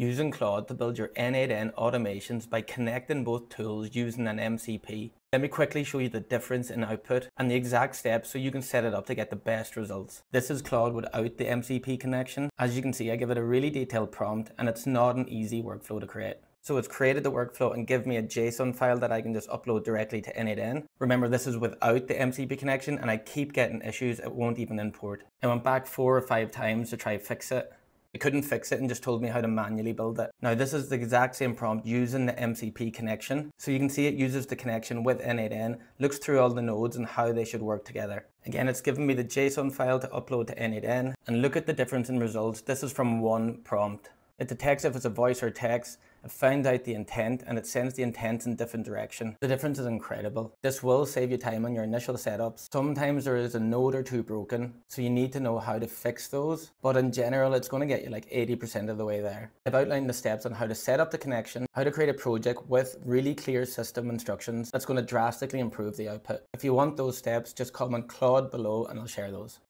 using Claude to build your N8N automations by connecting both tools using an MCP. Let me quickly show you the difference in output and the exact steps so you can set it up to get the best results. This is Claude without the MCP connection. As you can see, I give it a really detailed prompt and it's not an easy workflow to create. So it's created the workflow and give me a JSON file that I can just upload directly to N8N. Remember, this is without the MCP connection and I keep getting issues. It won't even import. I went back four or five times to try fix it. It couldn't fix it and just told me how to manually build it. Now this is the exact same prompt using the MCP connection. So you can see it uses the connection with N8N, looks through all the nodes and how they should work together. Again, it's given me the JSON file to upload to N8N and look at the difference in results. This is from one prompt. It detects if it's a voice or text, it finds out the intent and it sends the intent in different direction. The difference is incredible. This will save you time on your initial setups. Sometimes there is a node or two broken, so you need to know how to fix those. But in general, it's going to get you like 80% of the way there. I've outlined the steps on how to set up the connection, how to create a project with really clear system instructions that's going to drastically improve the output. If you want those steps, just comment Claude below and I'll share those.